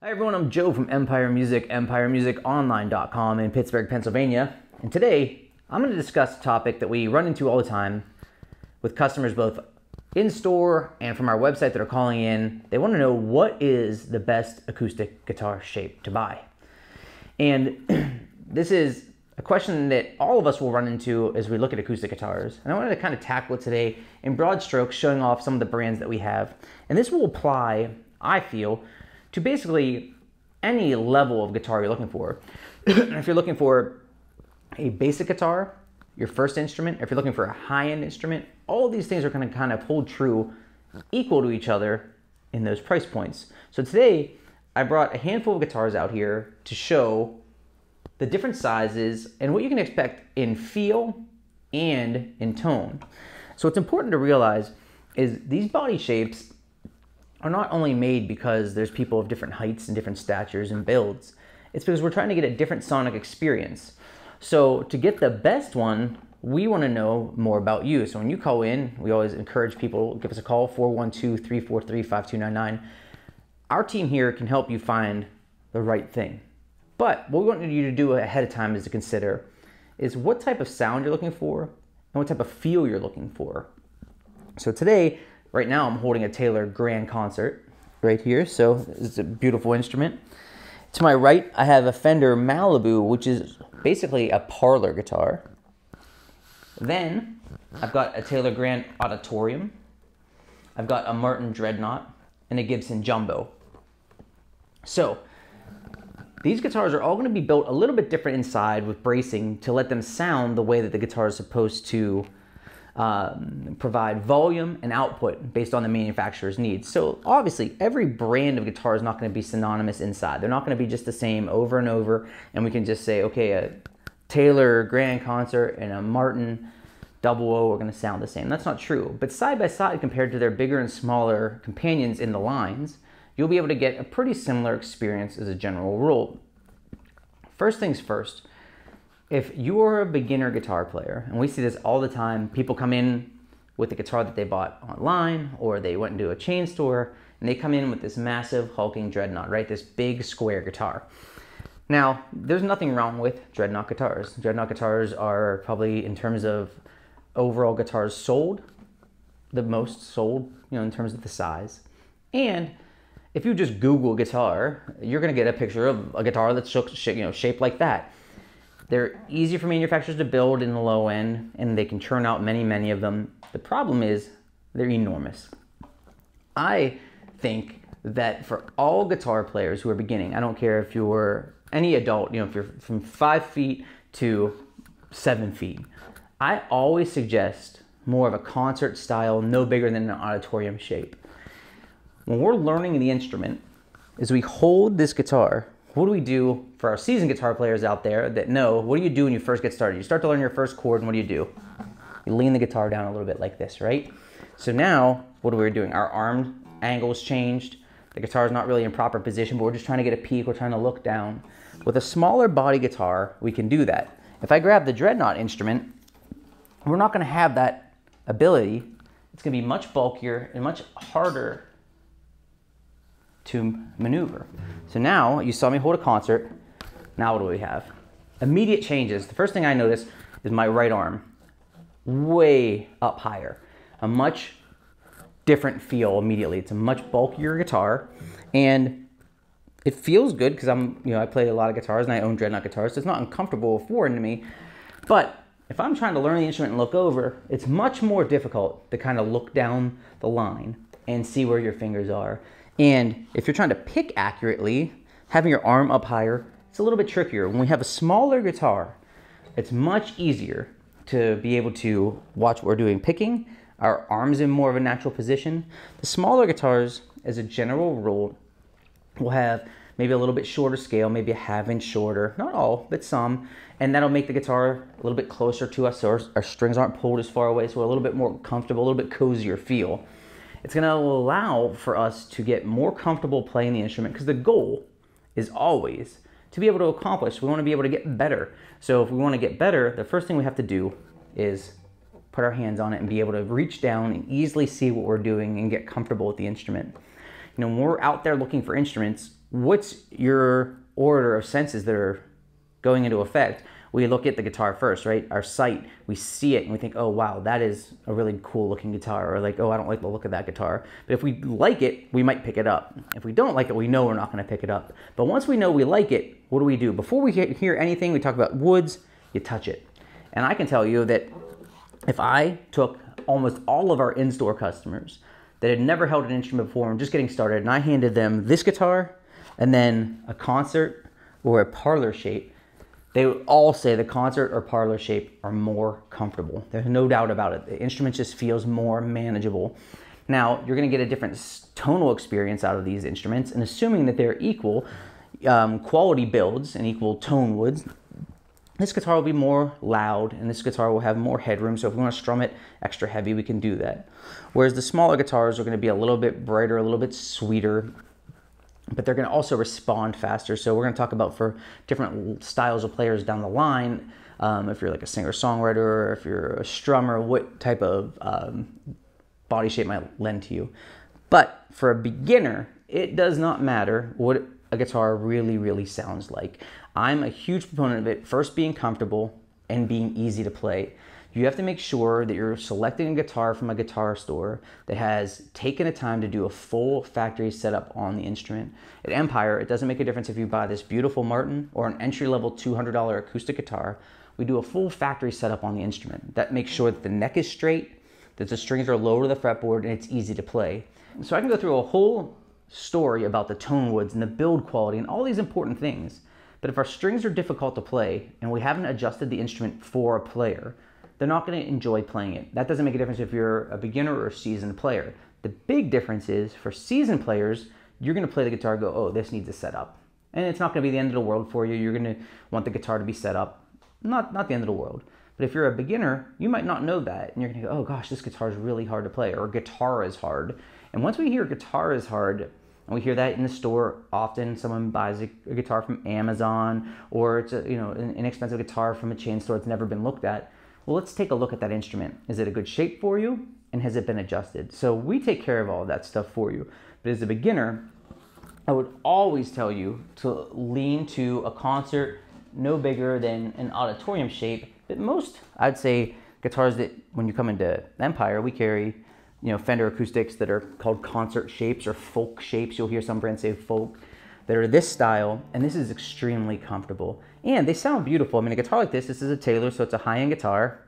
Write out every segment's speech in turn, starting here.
Hi everyone, I'm Joe from Empire Music, empiremusiconline.com in Pittsburgh, Pennsylvania. And today I'm going to discuss a topic that we run into all the time with customers both in store and from our website that are calling in. They want to know what is the best acoustic guitar shape to buy. And this is a question that all of us will run into as we look at acoustic guitars. And I wanted to kind of tackle it today in broad strokes, showing off some of the brands that we have. And this will apply, I feel, to basically any level of guitar you're looking for. if you're looking for a basic guitar, your first instrument, if you're looking for a high-end instrument, all these things are going to kind of hold true equal to each other in those price points. So today, I brought a handful of guitars out here to show the different sizes and what you can expect in feel and in tone. So what's important to realize is these body shapes are not only made because there's people of different heights and different statures and builds, it's because we're trying to get a different sonic experience. So to get the best one, we want to know more about you. So when you call in, we always encourage people, give us a call, 412-343-5299. Our team here can help you find the right thing. But what we want you to do ahead of time is to consider is what type of sound you're looking for and what type of feel you're looking for. So today, Right now I'm holding a Taylor Grand Concert right here, so it's a beautiful instrument. To my right, I have a Fender Malibu, which is basically a parlor guitar. Then I've got a Taylor Grand Auditorium. I've got a Martin Dreadnought and a Gibson Jumbo. So these guitars are all going to be built a little bit different inside with bracing to let them sound the way that the guitar is supposed to um, provide volume and output based on the manufacturer's needs. So obviously every brand of guitar is not going to be synonymous inside. They're not going to be just the same over and over and we can just say, okay, a Taylor Grand Concert and a Martin Double O are going to sound the same. That's not true. But side by side compared to their bigger and smaller companions in the lines, you'll be able to get a pretty similar experience as a general rule. First things first, if you are a beginner guitar player, and we see this all the time, people come in with a guitar that they bought online or they went into a chain store and they come in with this massive hulking dreadnought, right? This big square guitar. Now, there's nothing wrong with dreadnought guitars. Dreadnought guitars are probably, in terms of overall guitars sold, the most sold, you know, in terms of the size. And if you just Google guitar, you're gonna get a picture of a guitar that's you know, shaped like that. They're easy for manufacturers to build in the low end and they can churn out many, many of them. The problem is they're enormous. I think that for all guitar players who are beginning, I don't care if you're any adult, you know, if you're from five feet to seven feet, I always suggest more of a concert style, no bigger than an auditorium shape. When we're learning the instrument, is we hold this guitar what do we do for our seasoned guitar players out there that know what do you do when you first get started? You start to learn your first chord, and what do you do? You lean the guitar down a little bit like this, right? So now, what are we doing? Our arm angles changed. The guitar is not really in proper position, but we're just trying to get a peak. We're trying to look down. With a smaller body guitar, we can do that. If I grab the Dreadnought instrument, we're not going to have that ability. It's going to be much bulkier and much harder to maneuver. So now you saw me hold a concert. Now what do we have? Immediate changes. The first thing I notice is my right arm way up higher. A much different feel immediately. It's a much bulkier guitar and it feels good because I'm, you know, I play a lot of guitars and I own Dreadnought guitars, so it's not uncomfortable or foreign to me. But if I'm trying to learn the instrument and look over, it's much more difficult to kind of look down the line and see where your fingers are. And if you're trying to pick accurately, having your arm up higher, it's a little bit trickier. When we have a smaller guitar, it's much easier to be able to watch what we're doing picking, our arms in more of a natural position. The smaller guitars, as a general rule, will have maybe a little bit shorter scale, maybe a half inch shorter, not all, but some, and that'll make the guitar a little bit closer to us so our, our strings aren't pulled as far away, so we're a little bit more comfortable, a little bit cozier feel. It's going to allow for us to get more comfortable playing the instrument because the goal is always to be able to accomplish. We want to be able to get better. So if we want to get better, the first thing we have to do is put our hands on it and be able to reach down and easily see what we're doing and get comfortable with the instrument. You know, when we're out there looking for instruments, what's your order of senses that are going into effect? We look at the guitar first, right? Our sight, we see it and we think, oh, wow, that is a really cool looking guitar. Or like, oh, I don't like the look of that guitar. But if we like it, we might pick it up. If we don't like it, we know we're not going to pick it up. But once we know we like it, what do we do? Before we hear anything, we talk about woods, you touch it. And I can tell you that if I took almost all of our in store customers that had never held an instrument before and just getting started, and I handed them this guitar and then a concert or a parlor shape, they all say the concert or parlor shape are more comfortable. There's no doubt about it. The instrument just feels more manageable. Now, you're going to get a different tonal experience out of these instruments, and assuming that they're equal um, quality builds and equal tone woods, this guitar will be more loud and this guitar will have more headroom. So if we want to strum it extra heavy, we can do that. Whereas the smaller guitars are going to be a little bit brighter, a little bit sweeter, but they're going to also respond faster. So we're going to talk about for different styles of players down the line. Um, if you're like a singer-songwriter, or if you're a strummer, what type of um, body shape might lend to you. But for a beginner, it does not matter what a guitar really, really sounds like. I'm a huge proponent of it first being comfortable and being easy to play. You have to make sure that you're selecting a guitar from a guitar store that has taken the time to do a full factory setup on the instrument. At Empire, it doesn't make a difference if you buy this beautiful Martin or an entry level $200 acoustic guitar. We do a full factory setup on the instrument. That makes sure that the neck is straight, that the strings are low to the fretboard, and it's easy to play. So I can go through a whole story about the tone woods and the build quality and all these important things. But if our strings are difficult to play and we haven't adjusted the instrument for a player, they're not going to enjoy playing it. That doesn't make a difference if you're a beginner or a seasoned player. The big difference is for seasoned players, you're going to play the guitar go, oh, this needs a setup. And it's not going to be the end of the world for you. You're going to want the guitar to be set up. Not, not the end of the world. But if you're a beginner, you might not know that. And you're going to go, oh gosh, this guitar is really hard to play, or guitar is hard. And once we hear guitar is hard, and we hear that in the store often. Someone buys a, a guitar from Amazon, or it's a, you know an inexpensive guitar from a chain store that's never been looked at. Well, let's take a look at that instrument. Is it a good shape for you? And has it been adjusted? So we take care of all of that stuff for you. But as a beginner, I would always tell you to lean to a concert no bigger than an auditorium shape. But most, I'd say, guitars that when you come into Empire, we carry you know, Fender acoustics that are called concert shapes or folk shapes. You'll hear some brands say folk that are this style, and this is extremely comfortable. And they sound beautiful. I mean, a guitar like this, this is a Taylor, so it's a high-end guitar.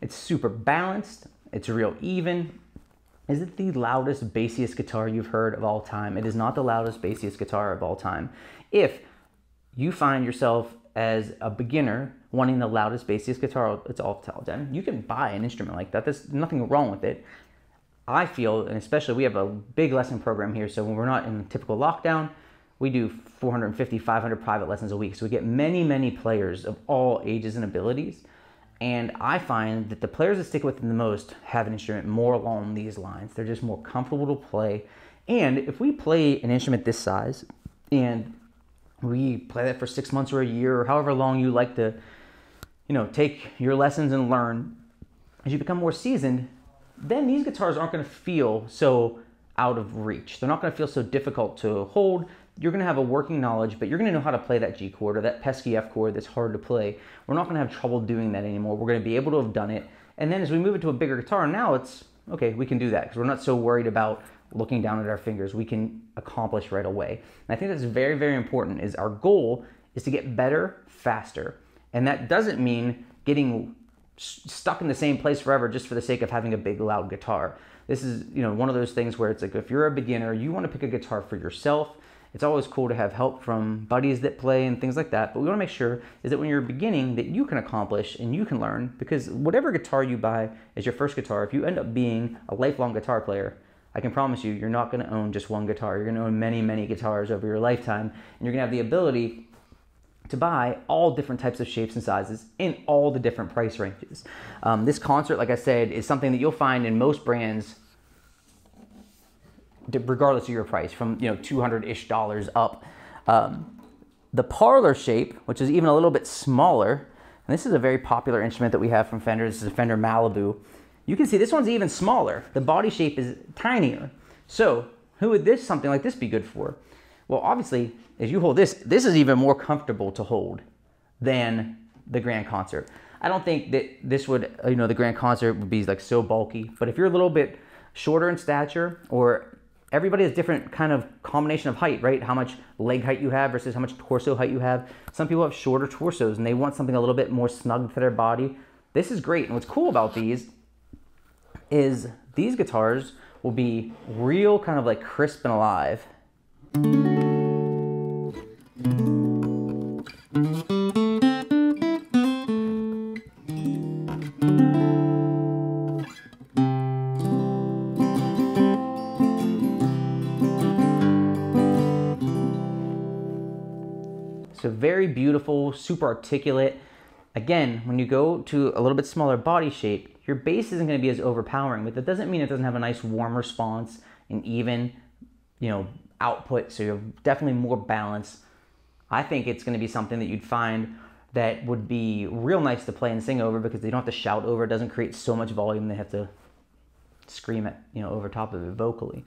It's super balanced, it's real even. Is it the loudest, bassiest guitar you've heard of all time? It is not the loudest, bassiest guitar of all time. If you find yourself as a beginner wanting the loudest, bassiest guitar, it's all tell then you can buy an instrument like that. There's nothing wrong with it. I feel, and especially we have a big lesson program here, so when we're not in typical lockdown, we do 450, 500 private lessons a week. So we get many, many players of all ages and abilities. And I find that the players that stick with them the most have an instrument more along these lines. They're just more comfortable to play. And if we play an instrument this size and we play that for six months or a year or however long you like to, you know, take your lessons and learn. As you become more seasoned, then these guitars aren't going to feel so out of reach. They're not going to feel so difficult to hold. You're going to have a working knowledge, but you're going to know how to play that G chord or that pesky F chord that's hard to play. We're not going to have trouble doing that anymore. We're going to be able to have done it. And then as we move it to a bigger guitar, now it's okay, we can do that because we're not so worried about looking down at our fingers, we can accomplish right away. And I think that's very, very important is our goal is to get better faster. And that doesn't mean getting stuck in the same place forever just for the sake of having a big loud guitar. This is, you know, one of those things where it's like if you're a beginner, you want to pick a guitar for yourself. It's always cool to have help from buddies that play and things like that. But we want to make sure is that when you're beginning that you can accomplish and you can learn because whatever guitar you buy as your first guitar, if you end up being a lifelong guitar player, I can promise you, you're not going to own just one guitar. You're going to own many, many guitars over your lifetime, and you're going to have the ability to buy all different types of shapes and sizes in all the different price ranges. Um, this concert, like I said, is something that you'll find in most brands, regardless of your price, from you know 200-ish dollars up. Um, the parlor shape, which is even a little bit smaller, And this is a very popular instrument that we have from Fender. This is a Fender Malibu. You can see this one's even smaller. The body shape is tinier. So who would this something like this be good for? Well, obviously, as you hold this, this is even more comfortable to hold than the Grand Concert. I don't think that this would, you know, the Grand Concert would be like so bulky. But if you're a little bit shorter in stature or everybody has different kind of combination of height, right? How much leg height you have versus how much torso height you have. Some people have shorter torsos and they want something a little bit more snug for their body. This is great. And what's cool about these is these guitars will be real kind of like crisp and alive. So very beautiful, super articulate. Again, when you go to a little bit smaller body shape, your bass isn't going to be as overpowering, but that doesn't mean it doesn't have a nice warm response and even, you know, output. So you have definitely more balanced. I think it's going to be something that you'd find that would be real nice to play and sing over because they don't have to shout over. It doesn't create so much volume. They have to scream it, you know, over top of it vocally.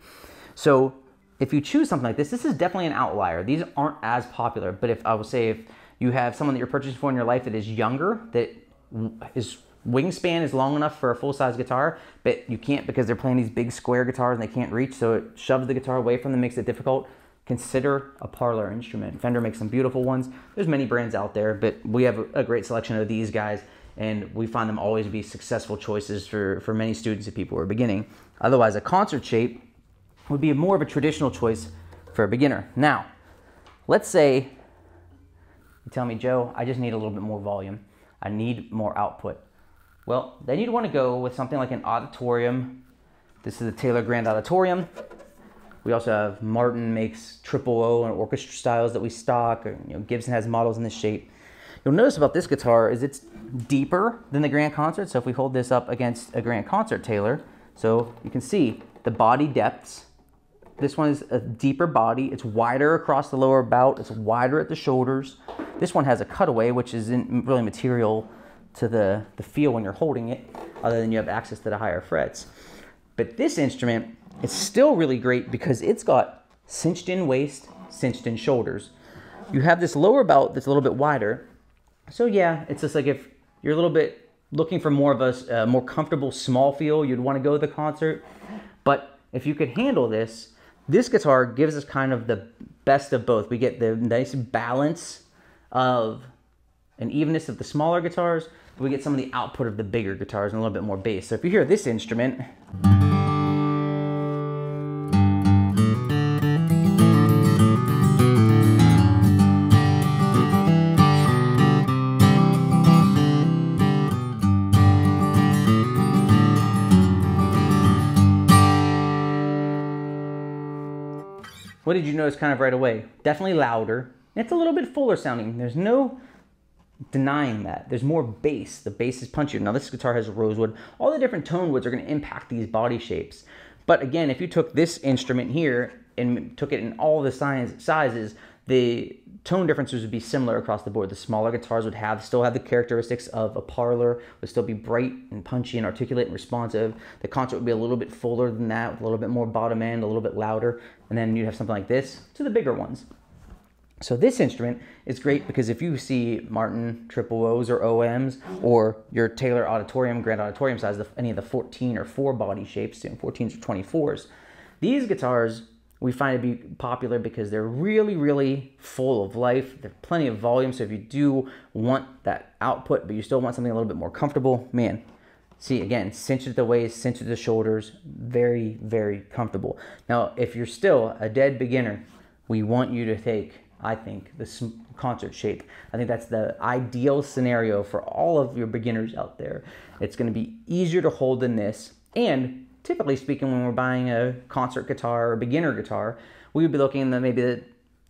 So if you choose something like this, this is definitely an outlier. These aren't as popular, but if I would say if you have someone that you're purchasing for in your life that is younger, that is wingspan is long enough for a full-size guitar, but you can't because they're playing these big square guitars and they can't reach, so it shoves the guitar away from them, makes it difficult. Consider a parlor instrument. Fender makes some beautiful ones. There's many brands out there, but we have a great selection of these guys, and we find them always to be successful choices for, for many students and people who are beginning. Otherwise, a concert shape would be more of a traditional choice for a beginner. Now, let's say you tell me, Joe, I just need a little bit more volume. I need more output. Well, then you'd want to go with something like an auditorium. This is the Taylor Grand Auditorium. We also have Martin makes triple O and orchestra styles that we stock. Or, you know, Gibson has models in this shape. You'll notice about this guitar is it's deeper than the Grand Concert. So if we hold this up against a Grand Concert Taylor, so you can see the body depths this one is a deeper body. It's wider across the lower bout. It's wider at the shoulders. This one has a cutaway, which isn't really material to the, the feel when you're holding it, other than you have access to the higher frets. But this instrument is still really great because it's got cinched in waist, cinched in shoulders. You have this lower bout that's a little bit wider. So yeah, it's just like if you're a little bit looking for more of a uh, more comfortable small feel, you'd want to go to the concert. But if you could handle this, this guitar gives us kind of the best of both. We get the nice balance of an evenness of the smaller guitars, but we get some of the output of the bigger guitars and a little bit more bass. So if you hear this instrument, you notice kind of right away? Definitely louder. It's a little bit fuller sounding. There's no denying that. There's more bass. The bass is punchier. Now this guitar has rosewood. All the different tone woods are going to impact these body shapes. But again, if you took this instrument here and took it in all the size, sizes, the tone differences would be similar across the board. The smaller guitars would have still have the characteristics of a parlor, would still be bright and punchy and articulate and responsive. The concert would be a little bit fuller than that, with a little bit more bottom end, a little bit louder, and then you'd have something like this to the bigger ones. So this instrument is great because if you see Martin triple O's or OMs or your Taylor Auditorium, Grand Auditorium size, any of the 14 or 4 body shapes, 14s or 24s, these guitars we find it to be popular because they're really, really full of life. There's plenty of volume. So if you do want that output, but you still want something a little bit more comfortable, man, see again, cinch at the waist, cinch at the shoulders, very, very comfortable. Now, if you're still a dead beginner, we want you to take, I think, the concert shape. I think that's the ideal scenario for all of your beginners out there. It's going to be easier to hold than this. And typically speaking, when we're buying a concert guitar or beginner guitar, we would be looking in the maybe the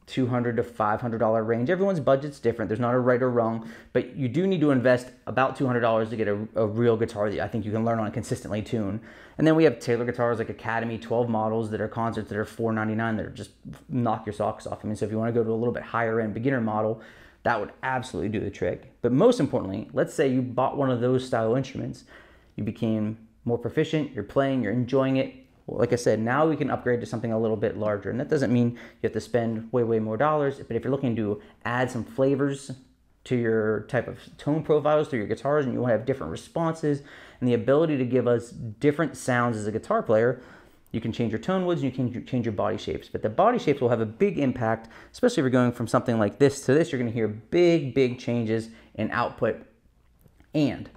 200 to 500 dollar range. Everyone's budget's different. There's not a right or wrong, but you do need to invest about 200 dollars to get a, a, real guitar that I think you can learn on and consistently tune. And then we have Taylor guitars like Academy 12 models that are concerts that are 499 that are just knock your socks off. I mean, so if you want to go to a little bit higher end beginner model, that would absolutely do the trick. But most importantly, let's say you bought one of those style instruments, you became more proficient, you're playing, you're enjoying it. Well, like I said, now we can upgrade to something a little bit larger. And that doesn't mean you have to spend way, way more dollars. But if you're looking to add some flavors to your type of tone profiles through your guitars and you want to have different responses and the ability to give us different sounds as a guitar player, you can change your tone woods and you can change your body shapes. But the body shapes will have a big impact, especially if you're going from something like this to this. You're going to hear big, big changes in output and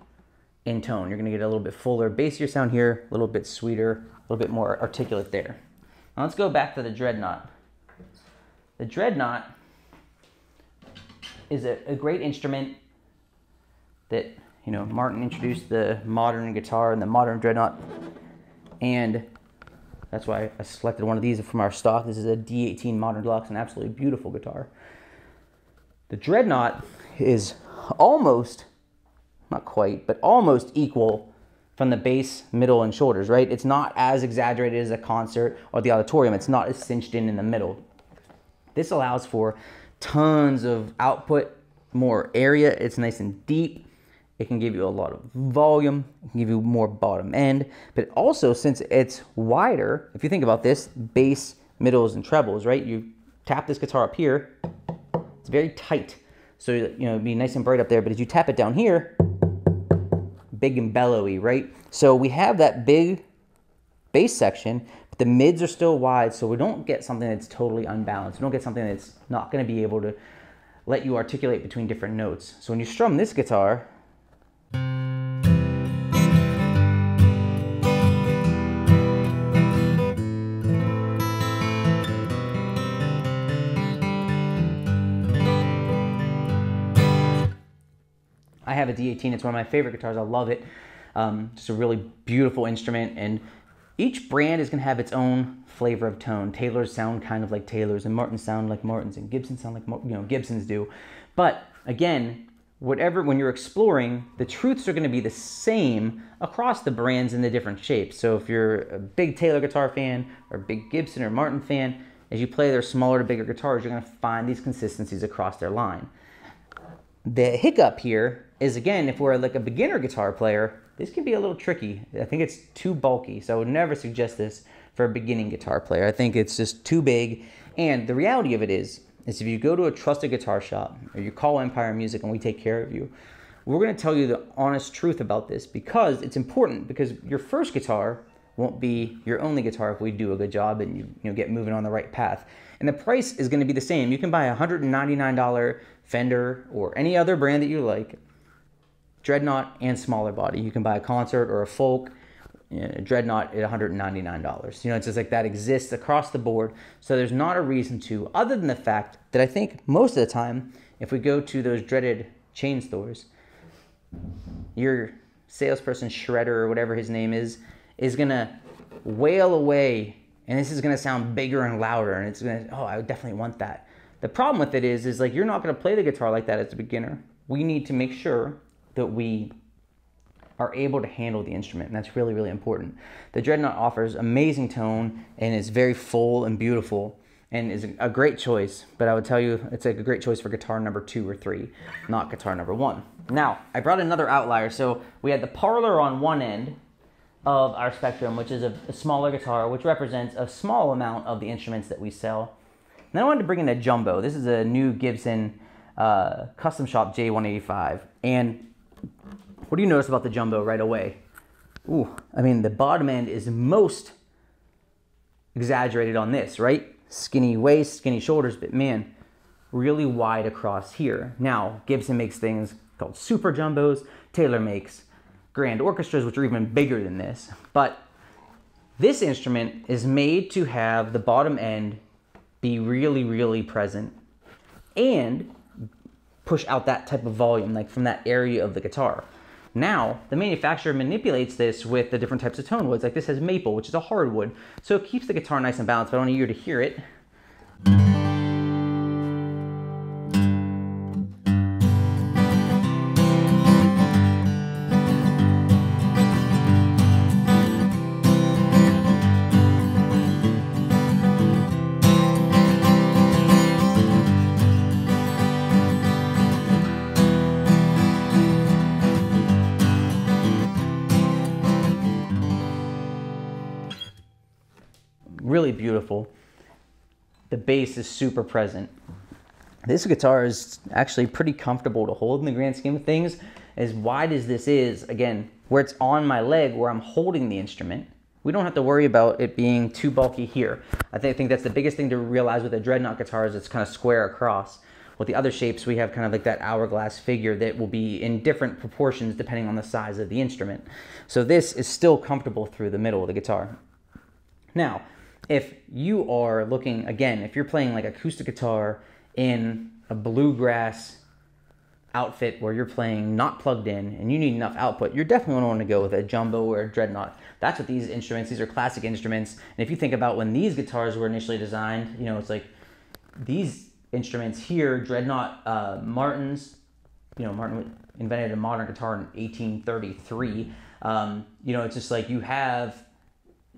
in tone. You're going to get a little bit fuller, bassier sound here, a little bit sweeter, a little bit more articulate there. Now let's go back to the dreadnought. The dreadnought is a, a great instrument that you know Martin introduced the modern guitar and the modern dreadnought, and that's why I selected one of these from our stock. This is a D18 Modern Deluxe, an absolutely beautiful guitar. The dreadnought is almost, not quite, but almost equal from the base, middle, and shoulders, right? It's not as exaggerated as a concert or the auditorium. It's not as cinched in in the middle. This allows for tons of output, more area. It's nice and deep. It can give you a lot of volume, it can give you more bottom end, but also since it's wider, if you think about this, bass, middles, and trebles, right? You tap this guitar up here, it's very tight. So, you know, it'd be nice and bright up there, but as you tap it down here, big and bellowy, right? So we have that big bass section, but the mids are still wide, so we don't get something that's totally unbalanced. We don't get something that's not gonna be able to let you articulate between different notes. So when you strum this guitar, have a D18. It's one of my favorite guitars. I love it. Um, just a really beautiful instrument. And each brand is going to have its own flavor of tone. Taylor's sound kind of like Taylor's, and Martin's sound like Martin's, and Gibson sound like you know Gibson's do. But again, whatever when you're exploring, the truths are going to be the same across the brands and the different shapes. So if you're a big Taylor guitar fan or a big Gibson or Martin fan, as you play their smaller to bigger guitars, you're going to find these consistencies across their line. The hiccup here is again, if we're like a beginner guitar player, this can be a little tricky. I think it's too bulky, so I would never suggest this for a beginning guitar player. I think it's just too big. And the reality of it is, is if you go to a trusted guitar shop or you call Empire Music and we take care of you, we're going to tell you the honest truth about this because it's important because your first guitar won't be your only guitar if we do a good job and you, you know, get moving on the right path. And the price is going to be the same. You can buy a $199 Fender or any other brand that you like dreadnought and smaller body. You can buy a concert or a folk you know, dreadnought at $199. You know, it's just like that exists across the board. So there's not a reason to, other than the fact that I think most of the time, if we go to those dreaded chain stores, your salesperson shredder or whatever his name is is gonna wail away and this is gonna sound bigger and louder and it's gonna oh I definitely want that. The problem with it is is like you're not gonna play the guitar like that as a beginner. We need to make sure that we are able to handle the instrument, and that's really, really important. The Dreadnought offers amazing tone and is very full and beautiful and is a great choice, but I would tell you it's a great choice for guitar number two or three, not guitar number one. Now, I brought another outlier. So we had the parlor on one end of our spectrum, which is a, a smaller guitar, which represents a small amount of the instruments that we sell. Then I wanted to bring in a jumbo. This is a new Gibson uh, Custom Shop J185. And what do you notice about the jumbo right away? Ooh, I mean, the bottom end is most exaggerated on this, right? Skinny waist, skinny shoulders, but man, really wide across here. Now, Gibson makes things called super jumbos. Taylor makes grand orchestras, which are even bigger than this. But this instrument is made to have the bottom end be really, really present and push out that type of volume, like from that area of the guitar. Now, the manufacturer manipulates this with the different types of tone woods. Like this has maple, which is a hardwood. So it keeps the guitar nice and balanced, but I want you to hear it. Bass is super present. This guitar is actually pretty comfortable to hold in the grand scheme of things. As wide as this is, again, where it's on my leg, where I'm holding the instrument, we don't have to worry about it being too bulky here. I think, I think that's the biggest thing to realize with a dreadnought guitar is it's kind of square across. With the other shapes, we have kind of like that hourglass figure that will be in different proportions depending on the size of the instrument. So this is still comfortable through the middle of the guitar. Now, if you are looking, again, if you're playing like acoustic guitar in a bluegrass outfit where you're playing not plugged in and you need enough output, you're definitely going to want to go with a jumbo or a dreadnought. That's what these instruments, these are classic instruments. And if you think about when these guitars were initially designed, you know, it's like these instruments here, dreadnought uh, Martins, you know, Martin invented a modern guitar in 1833. Um, you know, it's just like you have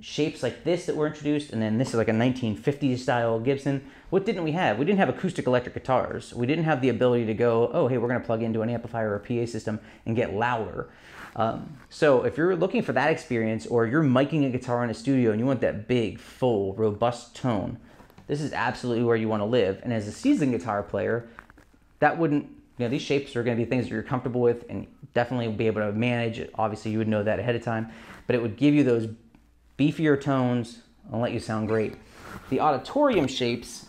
shapes like this that were introduced, and then this is like a 1950s style Gibson. What didn't we have? We didn't have acoustic electric guitars. We didn't have the ability to go, oh, hey, we're going to plug into an amplifier or a PA system and get louder. Um, so if you're looking for that experience, or you're miking a guitar in a studio and you want that big, full, robust tone, this is absolutely where you want to live. And as a seasoned guitar player, that wouldn't, you know, these shapes are going to be things that you're comfortable with and definitely be able to manage. Obviously, you would know that ahead of time, but it would give you those beefier tones and let you sound great. The auditorium shapes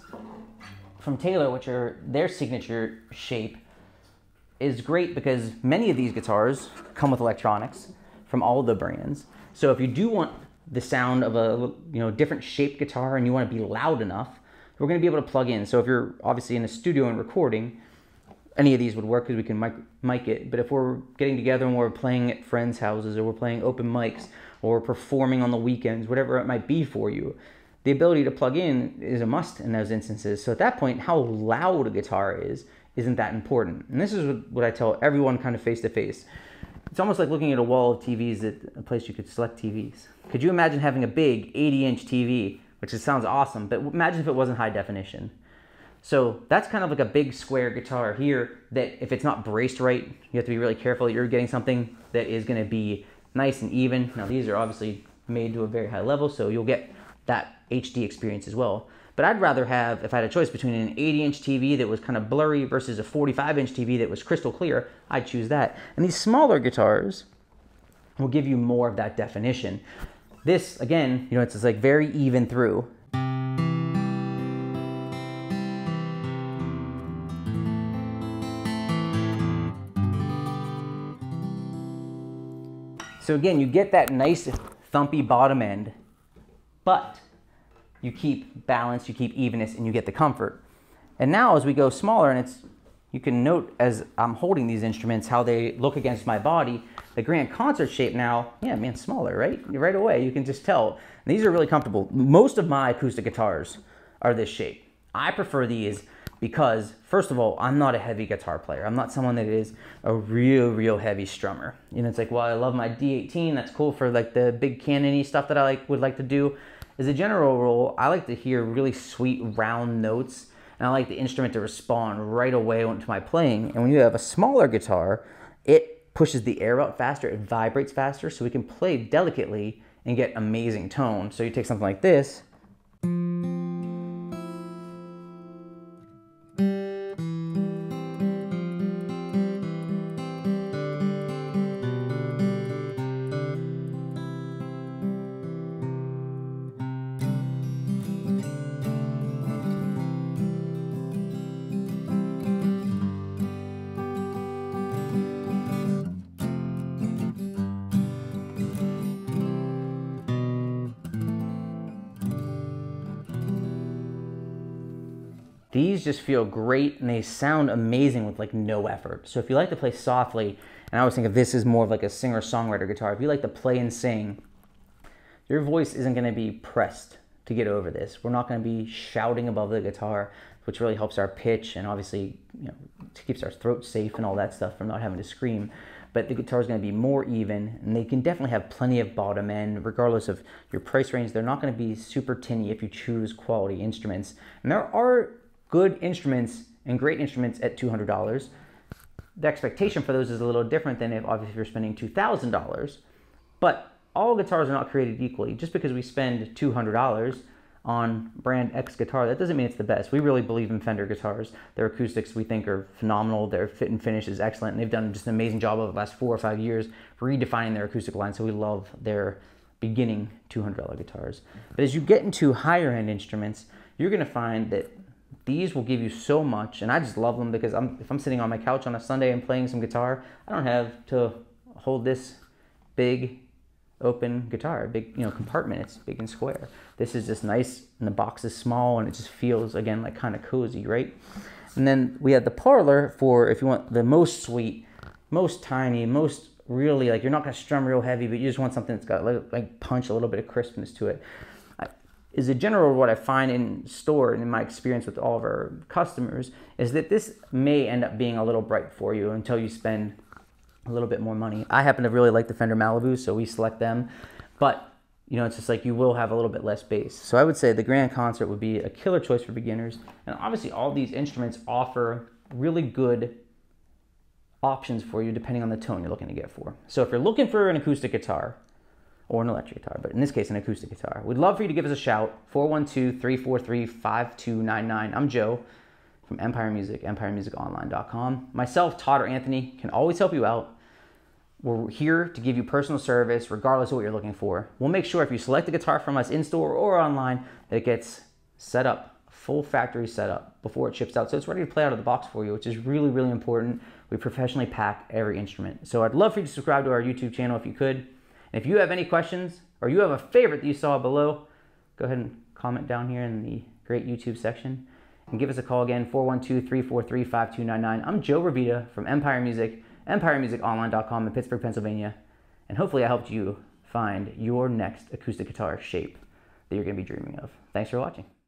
from Taylor, which are their signature shape, is great because many of these guitars come with electronics from all the brands. So if you do want the sound of a you know different shaped guitar and you want to be loud enough, we're going to be able to plug in. So if you're obviously in a studio and recording, any of these would work because we can mic, mic it. But if we're getting together and we're playing at friends' houses or we're playing open mics or performing on the weekends, whatever it might be for you, the ability to plug in is a must in those instances. So at that point, how loud a guitar is isn't that important. And this is what I tell everyone kind of face to face. It's almost like looking at a wall of TVs at a place you could select TVs. Could you imagine having a big 80 inch TV, which it sounds awesome, but imagine if it wasn't high definition? So that's kind of like a big square guitar here that if it's not braced right, you have to be really careful that you're getting something that is going to be nice and even. Now these are obviously made to a very high level, so you'll get that HD experience as well. But I'd rather have, if I had a choice between an 80 inch TV that was kind of blurry versus a 45 inch TV that was crystal clear, I'd choose that. And these smaller guitars will give you more of that definition. This, again, you know, it's like very even through. So again, you get that nice thumpy bottom end, but you keep balance, you keep evenness, and you get the comfort. And now as we go smaller, and it's you can note as I'm holding these instruments how they look against my body. The grand concert shape now, yeah, man, smaller, right? Right away, you can just tell. And these are really comfortable. Most of my acoustic guitars are this shape. I prefer these because, first of all, I'm not a heavy guitar player. I'm not someone that is a real, real heavy strummer. You know, it's like, well, I love my D18. That's cool for like the big cannony stuff that I like would like to do. As a general rule, I like to hear really sweet round notes and I like the instrument to respond right away to my playing. And when you have a smaller guitar, it pushes the air out faster, it vibrates faster, so we can play delicately and get amazing tone. So you take something like this, These just feel great and they sound amazing with like no effort. So if you like to play softly, and I always think of this as more of like a singer-songwriter guitar, if you like to play and sing, your voice isn't gonna be pressed to get over this. We're not gonna be shouting above the guitar, which really helps our pitch and obviously you know, keeps our throat safe and all that stuff from not having to scream but the guitar is going to be more even and they can definitely have plenty of bottom end regardless of your price range they're not going to be super tinny if you choose quality instruments and there are good instruments and great instruments at $200. The expectation for those is a little different than if obviously you're spending $2,000. But all guitars are not created equally. Just because we spend $200, on brand X guitar, that doesn't mean it's the best. We really believe in Fender guitars. Their acoustics we think are phenomenal. Their fit and finish is excellent. And they've done just an amazing job over the last four or five years redefining their acoustic line. So we love their beginning $200 guitars. But as you get into higher end instruments, you're going to find that these will give you so much. And I just love them because I'm, if I'm sitting on my couch on a Sunday and playing some guitar, I don't have to hold this big open guitar, big you know compartment. It's big and square. This is just nice, and the box is small, and it just feels again like kind of cozy, right? And then we have the parlor for if you want the most sweet, most tiny, most really like you're not gonna strum real heavy, but you just want something that's got like, like punch, a little bit of crispness to it. Is a general what I find in store and in my experience with all of our customers is that this may end up being a little bright for you until you spend a little bit more money. I happen to really like the Fender Malibu, so we select them. But you know, it's just like you will have a little bit less bass. So I would say the Grand Concert would be a killer choice for beginners. And obviously, all these instruments offer really good options for you depending on the tone you're looking to get for. So if you're looking for an acoustic guitar or an electric guitar, but in this case, an acoustic guitar, we'd love for you to give us a shout 412 343 5299. I'm Joe from Empire Music, empiremusiconline.com. Myself, Todd, or Anthony can always help you out. We're here to give you personal service regardless of what you're looking for. We'll make sure if you select a guitar from us in store or online that it gets set up, full factory setup before it ships out. So it's ready to play out of the box for you, which is really, really important. We professionally pack every instrument. So I'd love for you to subscribe to our YouTube channel if you could. And if you have any questions or you have a favorite that you saw below, go ahead and comment down here in the great YouTube section and give us a call again 412 343 5299. I'm Joe Ravita from Empire Music empiremusiconline.com in Pittsburgh, Pennsylvania. And hopefully I helped you find your next acoustic guitar shape that you're going to be dreaming of. Thanks for watching.